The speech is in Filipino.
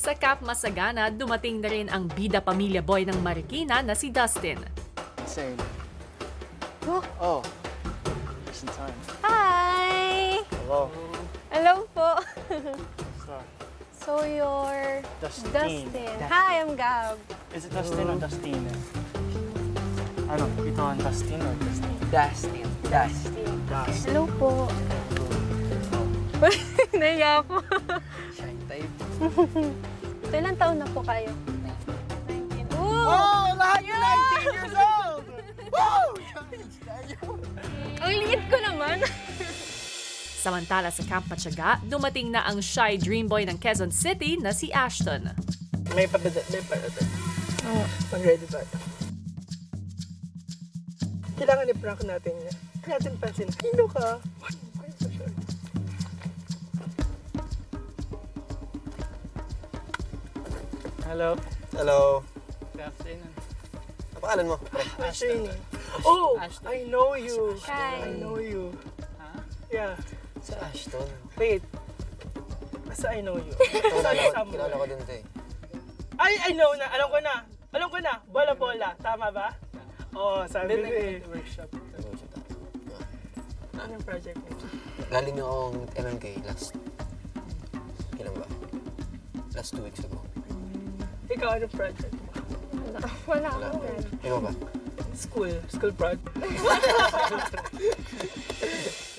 Sa Cap Masagana, dumating na rin ang bida pamilya boy ng Marikina na si Dustin. Same. Oh. Oh. Just in time. Hi! Hello. Hello po. So, So you're Dustin. Dustin. Hi, I'm Gab. Is it Dustin or Dustin? Ano, ito ang Dustin or Dustin? Dustin. Dustin. Dustin. Hello po. Naiya ako. Shy type. So, ilang taon na po kayo? 19. Ooh! Oh, lahat yung 19 years old! Woo! Ang liit ko naman. Samantala sa Camp Matyaga, dumating na ang shy dream boy ng Quezon City na si Ashton. May papada, may papada. Oo. Mag-ready ba? Kailangan i-prank natin niya. Kaya natin pansin, sino ka? Hello. Hello. Good afternoon. Ang pangalan mo? Ashton. Oh, Ashton. I know you. Hi. I know you. Ha? Yeah. Si Ashton. Wait. Basta I know you. Kilala ko, kilala ko din ito eh. Ay, I know na. Alam ko na. Alam ko na. Bola-bola. Tama ba? Oo, oh, sabi ko eh. Nag-workshop tayo. Anong project mo? Galing akong MMK last... Kailan ba? Last two weeks ago. Ikaw got a friend. Ikaw? School. School.